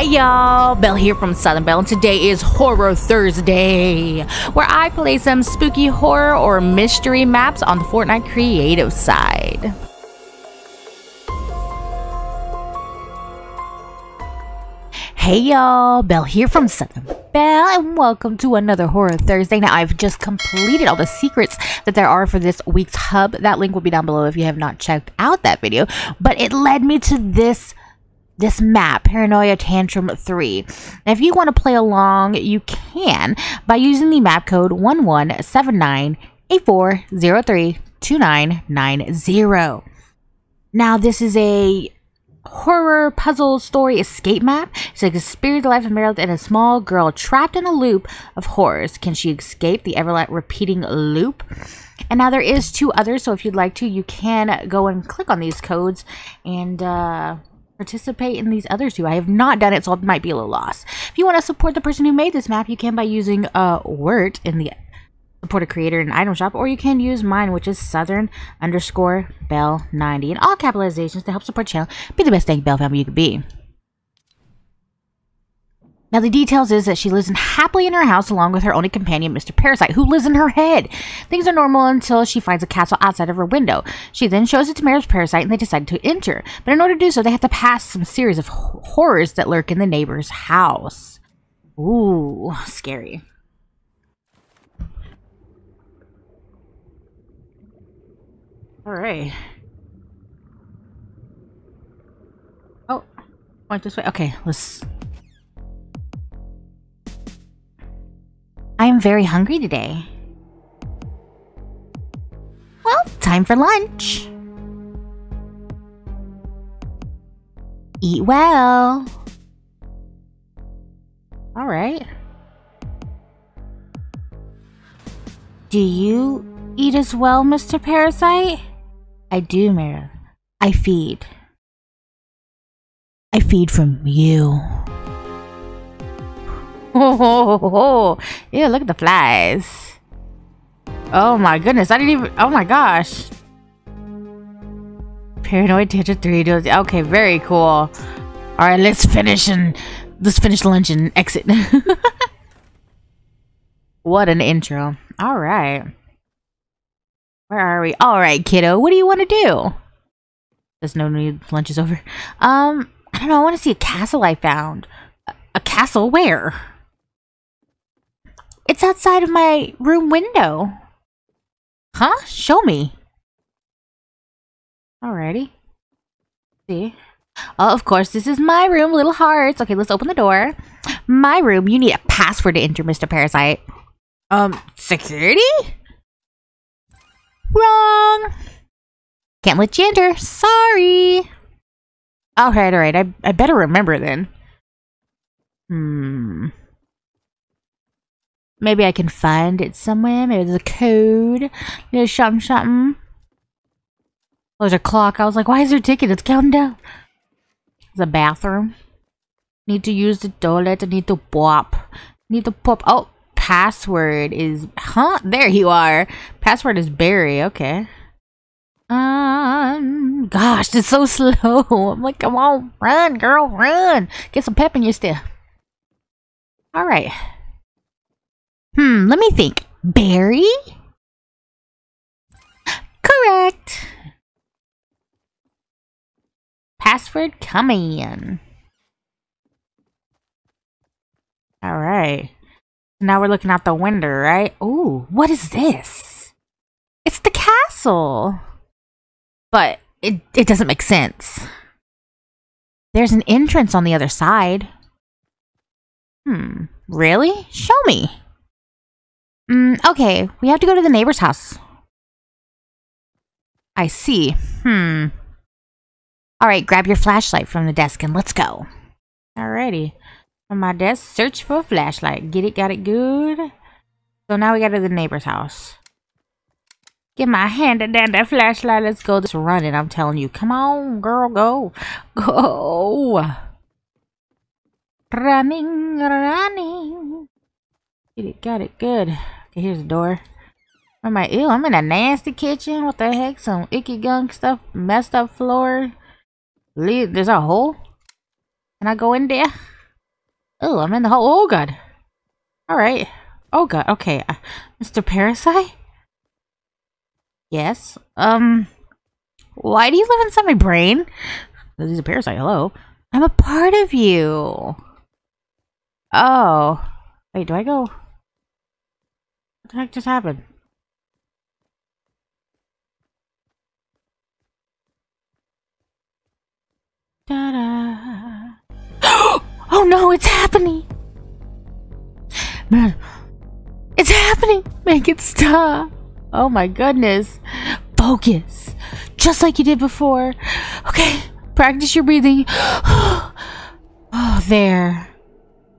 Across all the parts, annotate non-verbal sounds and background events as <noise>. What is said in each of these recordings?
Hi y'all, Bell here from Southern Bell, and today is Horror Thursday, where I play some spooky horror or mystery maps on the Fortnite creative side. Hey y'all, Bell here from Southern Bell, and welcome to another Horror Thursday. Now, I've just completed all the secrets that there are for this week's hub. That link will be down below if you have not checked out that video, but it led me to this this map, Paranoia Tantrum 3. Now, if you want to play along, you can by using the map code 117984032990. Now, this is a horror puzzle story escape map. It's like a spirit life of Merilith and a small girl trapped in a loop of horrors. Can she escape the ever repeating loop? And now there is two others, so if you'd like to, you can go and click on these codes and uh, participate in these other two. I have not done it, so it might be a little lost. If you want to support the person who made this map, you can by using a uh, Wert in the support a creator in item shop, or you can use mine, which is southern underscore Bell 90 in all capitalizations to help support channel. Be the best dang Bell family you could be. Now, the details is that she lives in happily in her house along with her only companion, Mr. Parasite, who lives in her head. Things are normal until she finds a castle outside of her window. She then shows it to Mr. Parasite and they decide to enter. But in order to do so, they have to pass some series of horrors that lurk in the neighbor's house. Ooh, scary. Alright. Oh, went this way. Okay, let's Very hungry today. Well, time for lunch. Eat well. All right. Do you eat as well, Mr. Parasite? I do, Mara. I feed. I feed from you. <laughs> Oh, yeah, look at the flies. Oh my goodness, I didn't even, oh my gosh. Paranoia Tantrum 3 does, okay, very cool. Alright, let's finish and, let's finish lunch and exit. <laughs> what an intro. Alright. Where are we? Alright, kiddo, what do you want to do? There's no need, lunch is over. Um, I don't know, I want to see a castle I found. A, a castle where? It's outside of my room window. Huh? Show me. Alrighty. See? Oh, of course, this is my room, little hearts. Okay, let's open the door. My room, you need a password to enter, Mr. Parasite. Um, security? Wrong! Can't let you enter. Sorry. Alright, alright. I, I better remember then. Hmm. Maybe I can find it somewhere. Maybe there's a code. There's something, something. Oh, there's a clock. I was like, why is there a ticket? It's counting down. A bathroom. Need to use the toilet. I need to pop. Need to pop. Oh, password is... Huh? There you are. Password is Barry. Okay. Um, gosh, it's so <laughs> slow. I'm like, come on, run, girl, run. Get some pep in your step. All right. Hmm, let me think. Barry? Correct. Password coming in. Alright. Now we're looking out the window, right? Ooh, what is this? It's the castle. But it, it doesn't make sense. There's an entrance on the other side. Hmm, really? Show me. Mm, okay, we have to go to the neighbor's house. I see. Hmm. Alright, grab your flashlight from the desk and let's go. Alrighty. From my desk, search for a flashlight. Get it, got it good. So now we got to the neighbor's house. Get my hand down that flashlight. Let's go. Just running, I'm telling you. Come on, girl, go. Go. Running, running. Get it, got it, good. Here's the door. I'm like, ew, I'm in a nasty kitchen. What the heck? Some icky gunk stuff, messed up floor. There's a hole. Can I go in there? Oh, I'm in the hole. Oh, God. All right. Oh, God. Okay. Uh, Mr. Parasite? Yes. Um, why do you live inside my brain? This is a parasite. Hello. I'm a part of you. Oh. Wait, do I go? The heck just happened? Da-da. <gasps> oh no, it's happening! Man, it's happening! Make it stop! Oh my goodness. Focus. Just like you did before. Okay, practice your breathing. <gasps> oh, there.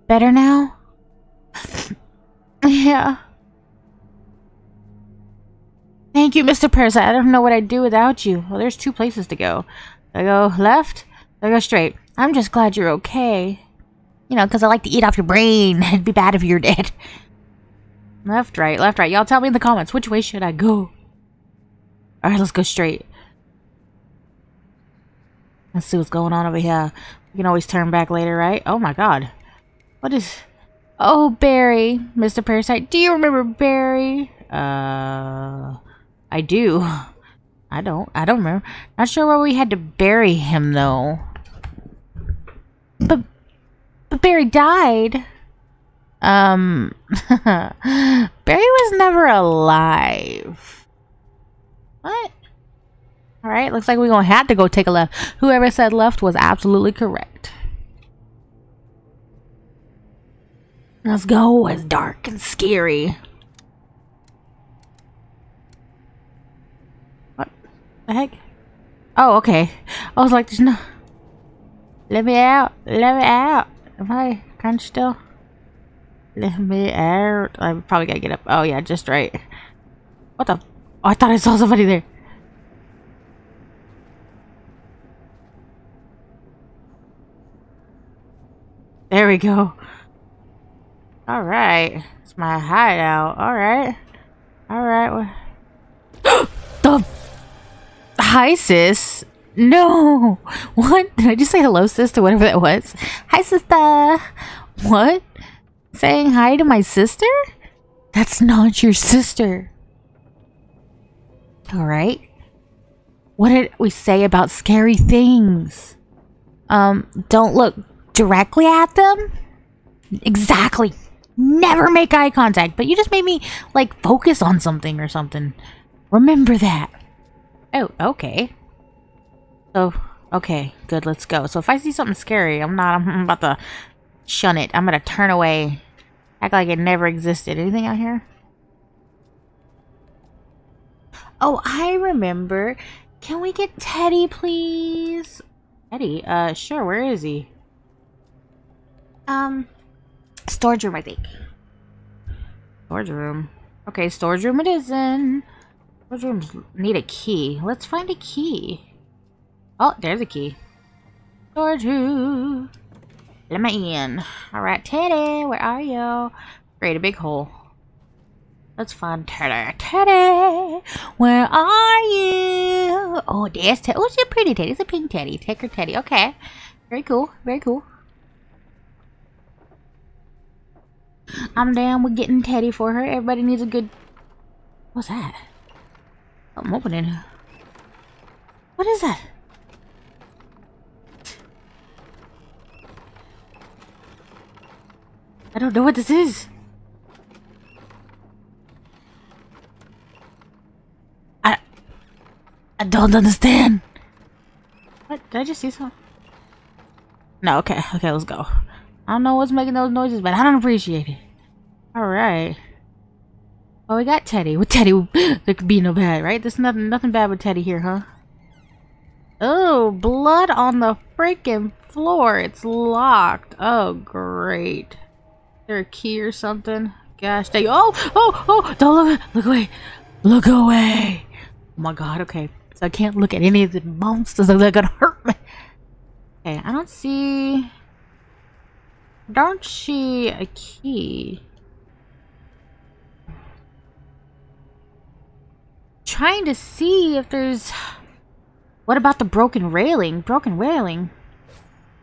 Better now? <laughs> yeah. Thank you, Mr. Parasite. I don't know what I'd do without you. Well, there's two places to go. I go left, I go straight. I'm just glad you're okay. You know, because I like to eat off your brain. <laughs> It'd be bad if you're dead. Left, right, left, right. Y'all tell me in the comments, which way should I go? Alright, let's go straight. Let's see what's going on over here. We can always turn back later, right? Oh my god. What is... Oh, Barry, Mr. Parasite. Do you remember Barry? Uh... I do. I don't. I don't remember. Not sure where we had to bury him, though. But... But Barry died. Um, <laughs> Barry was never alive. What? Alright, looks like we're gonna have to go take a left. Whoever said left was absolutely correct. Let's go. It's dark and scary. What the heck? Oh, okay. I was like, there's no... Let me out. Let me out. Am I crunched still? Let me out. I probably gotta get up. Oh, yeah, just right. What the? Oh, I thought I saw somebody there. There we go. Alright. It's my hideout. Alright. Alright. <gasps> Hi, sis. No. What? Did I just say hello, sis, to whatever that was? Hi, sister. What? saying hi to my sister? That's not your sister. Alright. What did we say about scary things? Um, don't look directly at them? Exactly. Never make eye contact, but you just made me, like, focus on something or something. Remember that. Oh, okay. So, okay, good, let's go. So if I see something scary, I'm not, I'm about to shun it. I'm gonna turn away. Act like it never existed. Anything out here? Oh, I remember. Can we get Teddy, please? Teddy? Uh, sure. Where is he? Um, storage room, I think. Storage room. Okay, storage room it is in. Storage rooms need a key. Let's find a key. Oh, there's a key. Storage room. Let me in. Alright, Teddy, where are you? Great, a big hole. Let's find Teddy. Teddy, where are you? Oh, there's Teddy. Oh, she's a pretty Teddy. It's a pink Teddy. Take her Teddy. Okay. Very cool. Very cool. I'm down with getting Teddy for her. Everybody needs a good... What's that? I'm opening. What is that? I don't know what this is. I... I don't understand. What? Did I just see something? No, okay. Okay, let's go. I don't know what's making those noises, but I don't appreciate it. Alright. Oh, we got Teddy. With Teddy, <gasps> there could be no bad, right? There's nothing, nothing bad with Teddy here, huh? Oh, blood on the freaking floor. It's locked. Oh, great there a key or something? Gosh dang. Oh, oh, oh, don't look, look away. Look away. Oh my god, okay. So I can't look at any of the monsters They're gonna hurt me. Okay, I don't see... Don't see a key. Trying to see if there's... What about the broken railing? Broken railing?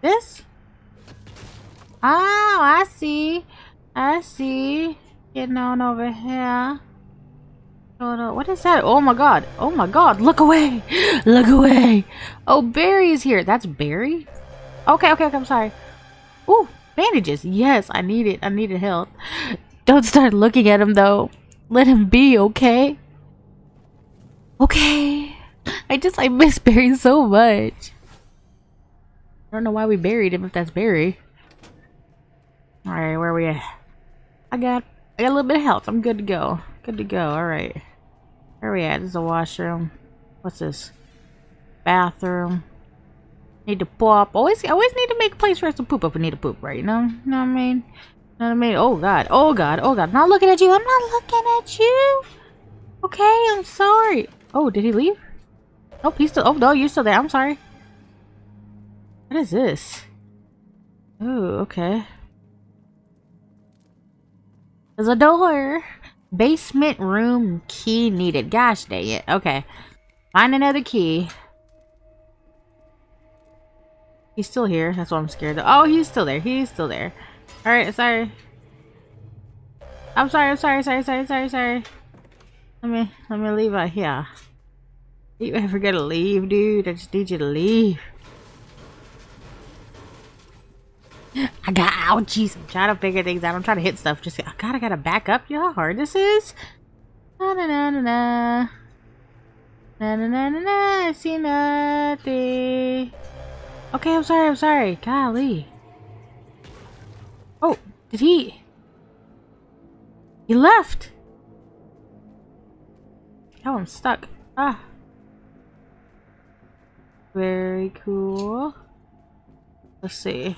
This? Oh, I see. I see. Getting on over here. What is that? Oh my god. Oh my god. Look away. <laughs> Look away. Oh, Barry is here. That's Barry? Okay, okay, okay. I'm sorry. Ooh, bandages. Yes, I need it. I needed help. Don't start looking at him, though. Let him be, okay? Okay. I just, I miss <laughs> Barry so much. I don't know why we buried him if that's Barry. Alright, where are we at? I got, I got a little bit of health. I'm good to go. Good to go. Alright. Where are we at? This is a washroom. What's this? Bathroom. Need to pop. Always, always need to make a place for us to poop if we need to poop, right? You know, you know what I mean? You know what I mean? Oh god, oh god, oh god. I'm not looking at you. I'm not looking at you. Okay, I'm sorry. Oh, did he leave? Oh, he's still. Oh no, you're still there. I'm sorry. What is this? Oh, okay. There's a door. Basement room key needed. Gosh dang it. Okay. Find another key. He's still here. That's what I'm scared of. Oh, he's still there. He's still there. Alright, sorry. I'm sorry, I'm sorry, sorry, sorry, sorry, sorry. Let me, let me leave out here. You ever gotta leave, dude? I just need you to leave. I got ouchies. I'm trying to figure things out. I'm trying to hit stuff. Just, I gotta, back up. You know how hard this is? Na na na na. Na na na na na. I see nothing. Okay, I'm sorry, I'm sorry. Golly. Oh, did he? He left. Oh, I'm stuck. Ah. Very cool. Let's see.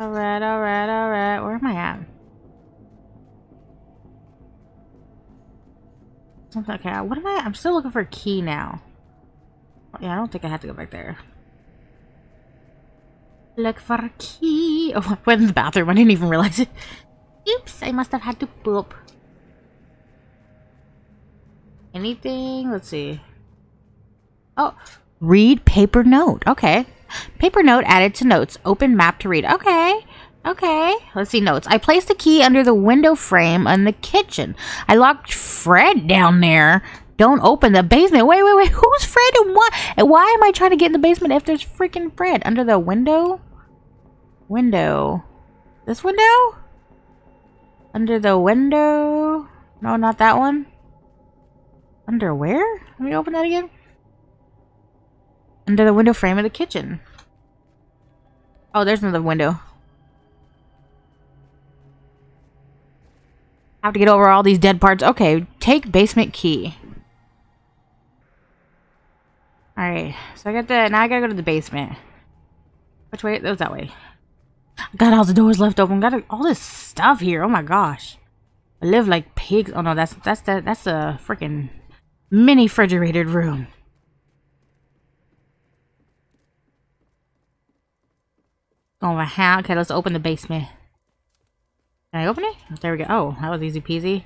Alright, alright, alright. Where am I at? Something okay. What am I? I'm still looking for a key now. Yeah, I don't think I have to go back there. Look for a key. <laughs> Oh, I went in the bathroom. I didn't even realize it. Oops, I must have had to poop. Anything? Let's see. Oh, read paper note. Okay. Paper note added to notes. Open map to read. Okay. Okay. Let's see notes. I placed the key under the window frame in the kitchen. I locked Fred down there. Don't open the basement. Wait, wait, wait. <laughs> Who's Fred and why? And why am I trying to get in the basement if there's freaking Fred under the window? Window. This window? Under the window? No, not that one. Under where? Let me open that again. Under the window frame of the kitchen. Oh, there's another window. Have to get over all these dead parts. Okay, take basement key. Alright, so I got the, now I gotta go to the basement. Which way? It was that way. I got all the doors left open. Got all this stuff here. Oh my gosh. I live like pigs. Oh no, that's, that's, the, that's a freaking mini refrigerated room. Oh, my, how? Okay, let's open the basement. Can I open it? Oh, there we go. Oh, that was easy peasy.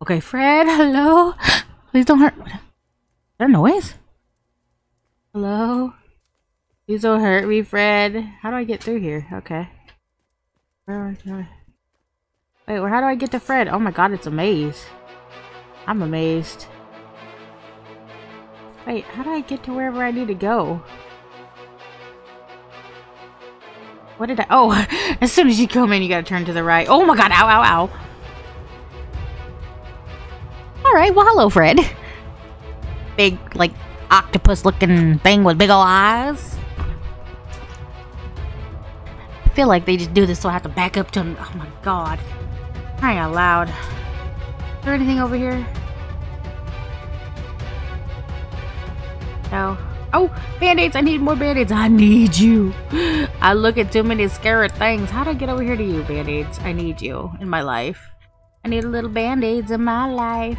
Okay, Fred, hello? Please don't hurt. Is a noise? Hello? Please don't hurt me, Fred. How do I get through here? Okay. Where I... Wait, well, how do I get to Fred? Oh my god, it's a maze. I'm amazed. Wait, how do I get to wherever I need to go? What did I- Oh, <laughs> as soon as you come in, you gotta turn to the right. Oh my god, ow, ow, ow. Alright, well, hello, Fred. Big, like, octopus-looking thing with big ol' eyes. I feel like they just do this so I have to back up to him. Oh my god. Crying out loud. Is there anything over here? No. Oh, band-aids! I need more band-aids! I need you! <gasps> I look at too many scary things. How do I get over here to you, band-aids? I need you in my life. I need a little band-aids in my life.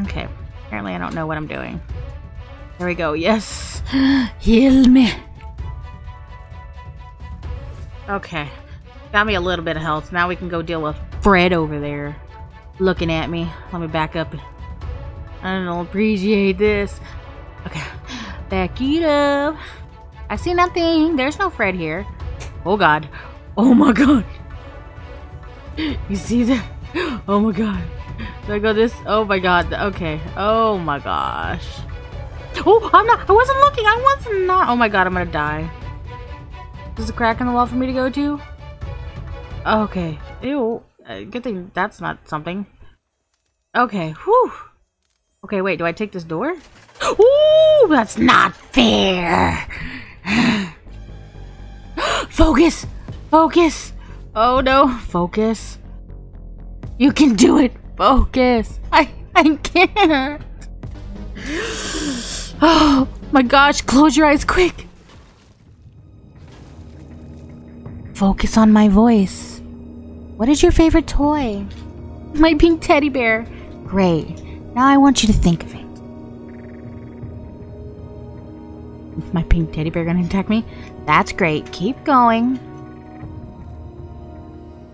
Okay. Apparently I don't know what I'm doing. There we go. Yes! <gasps> Heal me! Okay. Got me a little bit of health. Now we can go deal with Fred over there. Looking at me. Let me back up. I don't appreciate this. Okay, back it up. I see nothing. There's no Fred here. Oh god. Oh my god. You see that? Oh my god. Do I go this? Oh my god. Okay. Oh my gosh. Oh, I'm not. I wasn't looking. I wasn't. Oh my god, I'm gonna die. There's a crack in the wall for me to go to? Okay. Ew. Uh, good thing that's not something. Okay. Whew. Okay, wait. Do I take this door? Ooh, that's not fair. <gasps> Focus. Focus. Oh no. Focus. You can do it. Focus. I I can't. <gasps> Oh my gosh, close your eyes quick. Focus on my voice. What is your favorite toy? My pink teddy bear. Great. Now I want you to think of it. Is my pink teddy bear gonna attack me? That's great. Keep going.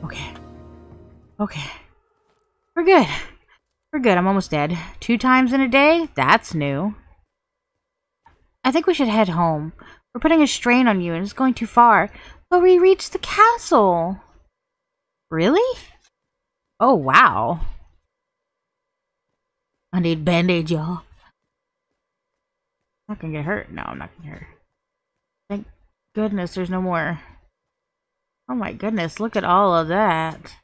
Okay. Okay. We're good. We're good. I'm almost dead. Two times in a day? That's new. I think we should head home. We're putting a strain on you and it's going too far. But we reached the castle. Really? Oh, wow. I need band-aid, y'all. Not gonna get hurt. No, I'm not gonna get hurt. Thank goodness there's no more. Oh my goodness, look at all of that.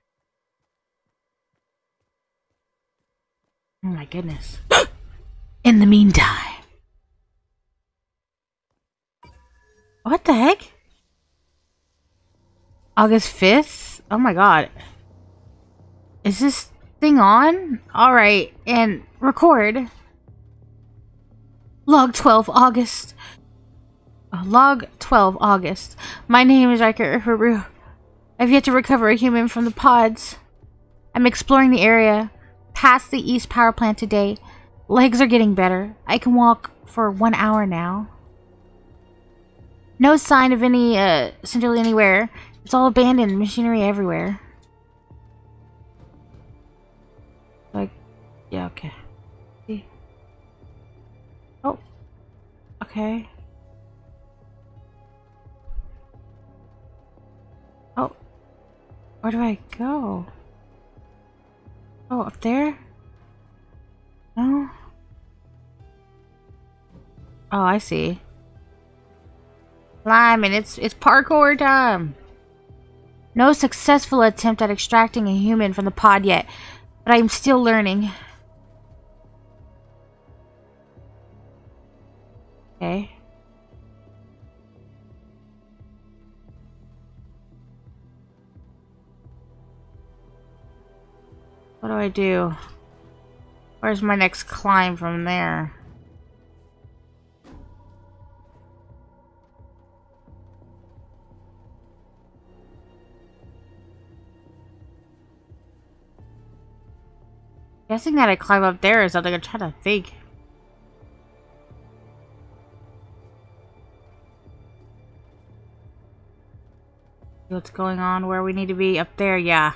Oh my goodness. <gasps> In the meantime. What the heck? August 5th? Oh my god. Is this thing on? Alright, and record. Log 12 August. Uh, log 12 August. My name is Riker Haru. I've yet to recover a human from the pods. I'm exploring the area past the East Power Plant today. Legs are getting better. I can walk for one hour now. No sign of any, uh, centrally anywhere. It's all abandoned, machinery everywhere. Yeah, okay. See? Oh. Okay. Oh. Where do I go? Oh, up there? No? Oh, I see. Climbing, it's it's parkour time. No successful attempt at extracting a human from the pod yet, but I'm still learning. Do I do? Where's my next climb from there? Guessing that I climb up there is something I'm trying to think. What's going on? Where we need to be? Up there, yeah.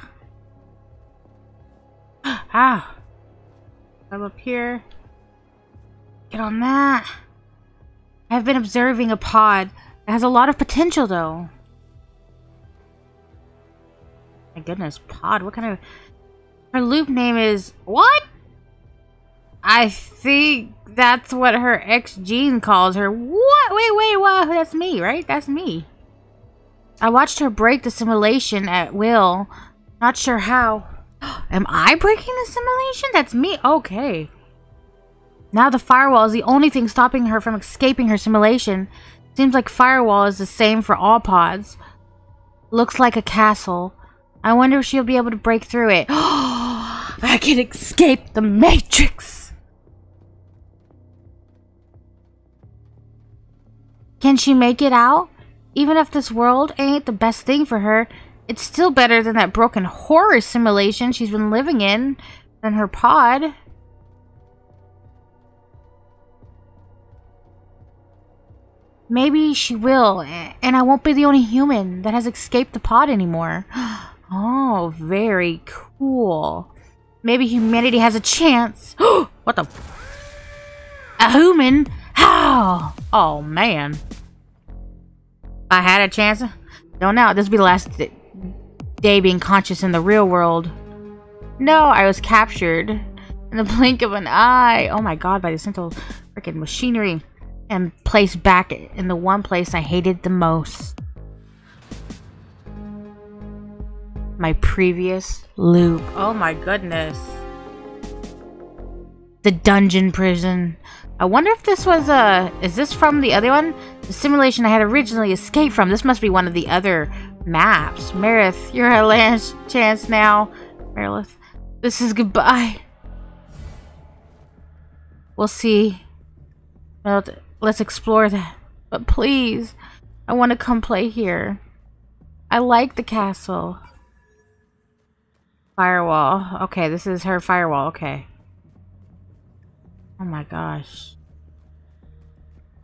Ah! I'm up here. Get on that. I've been observing a pod. It has a lot of potential, though. My goodness, pod. What kind of her loop name is... What? I think that's what her ex-Gene calls her. What? Wait, wait, what? That's me, right? That's me. I watched her break the simulation at will. Not sure how. <gasps> Am I breaking the simulation? That's me? Okay. Now the firewall is the only thing stopping her from escaping her simulation. Seems like firewall is the same for all pods. Looks like a castle. I wonder if she'll be able to break through it. <gasps> I can escape the Matrix! Can she make it out? Even if this world ain't the best thing for her, it's still better than that broken horror simulation she's been living in than her pod. Maybe she will, and I won't be the only human that has escaped the pod anymore. <gasps> Oh, very cool. Maybe humanity has a chance. <gasps> what the? A human? How? Oh, man. I had a chance. Don't know. This will be the last day being conscious in the real world. No, I was captured in the <laughs> blink of an eye. Oh my god, by the central freaking machinery. And placed back in the one place I hated the most. My previous loop. Oh my goodness. The dungeon prison. I wonder if this was a... Uh, is this from the other one? The simulation I had originally escaped from. This must be one of the other maps. Merilith, you're our last chance now. Merilith, this is goodbye. We'll see. Let's explore that. But please, I want to come play here. I like the castle. Firewall. Okay, this is her firewall. Okay. Oh my gosh.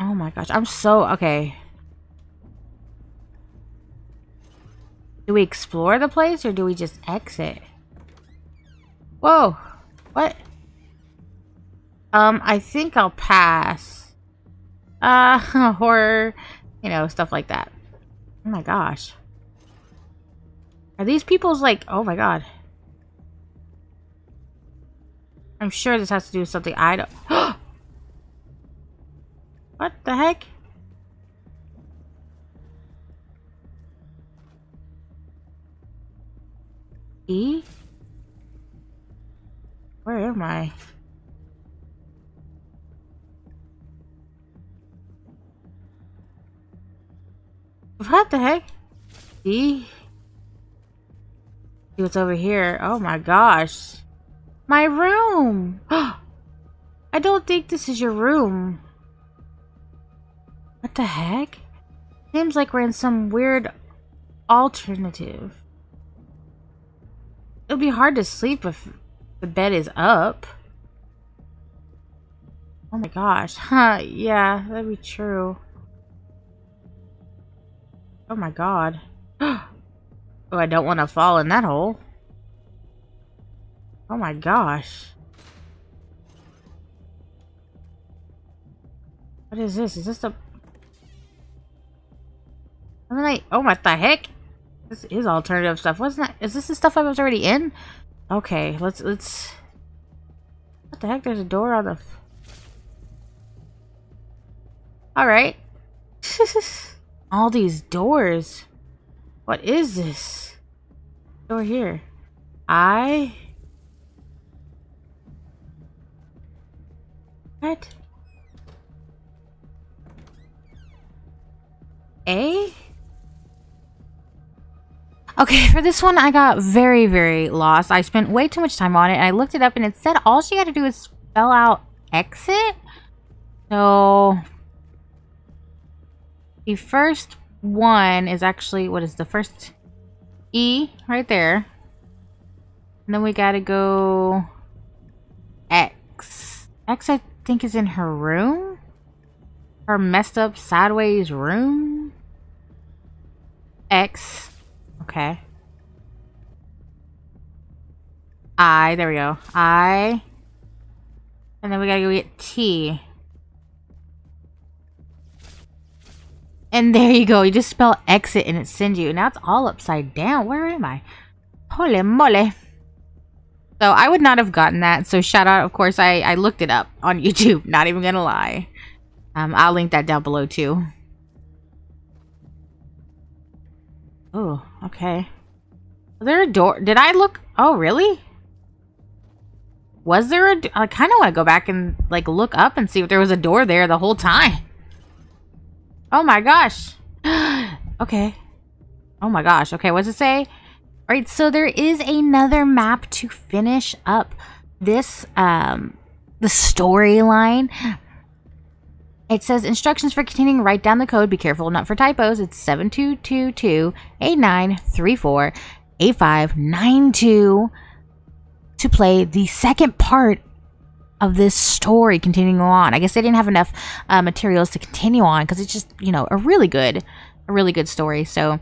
Oh my gosh. I'm so... Okay. Do we explore the place or do we just exit? Whoa. What? Um, I think I'll pass. Uh, <laughs> horror, you know, stuff like that. Oh my gosh. Are these people's like, oh my god. I'm sure this has to do with something I don't... <gasps> what's over here. Oh my gosh. My room! <gasps> I don't think this is your room. What the heck? Seems like we're in some weird alternative. It'll be hard to sleep if the bed is up. Oh my gosh. <laughs> Huh, yeah, that'd be true. Oh my god. <gasps> oh, I don't want to fall in that hole. Oh my gosh. What is this? Is this the... Wasn't I... Oh, what the heck? This is alternative stuff. Wasn't that... Is this the stuff I was already in? Okay, let's... let's. What the heck? There's a door on the... Alright. <laughs> All these doors. What is this? Door here. I... What? A? Okay, for this one, I got very, very lost. I spent way too much time on it. I looked it up and it said all she had to do is spell out exit. So, the first one is actually, what is the first E right there. And then we gotta go X. X, I think is in her room? Her messed up sideways room? X. Okay. I. There we go. I. And then we gotta go get T. And there you go. You just spell exit and it sends you. Now it's all upside down. Where am I? Holy moly. So I would not have gotten that. So shout out, of course, I, I looked it up on <laughs> YouTube. Not even gonna lie. Um, I'll link that down below too. Oh, okay. Was there a door? Did I look? Oh, really? Was there a? I kind of want to go back and like look up and see if there was a door there the whole time. Oh my gosh. <gasps> okay. Oh my gosh. Okay, what's it say? Alright, so there is another map to finish up this, um, the storyline. It says instructions for continuing. Write down the code. Be careful not for typos. It's 7222-8934-8592 to play the second part of this story continuing on. I guess they didn't have enough uh, materials to continue on because it's just, you know, a really good, a really good story. So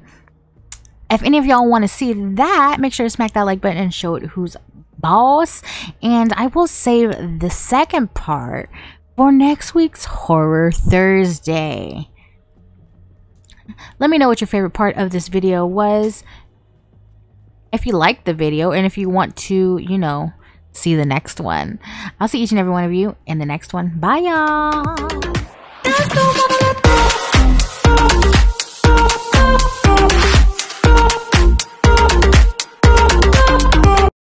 if any of y'all want to see that, make sure to smack that like button and show it who's boss. And I will save the second part for next week's Horror Thursday. Let me know what your favorite part of this video was. If you liked the video and if you want to, you know, see the next one. I'll see each and every one of you in the next one. Bye, y'all.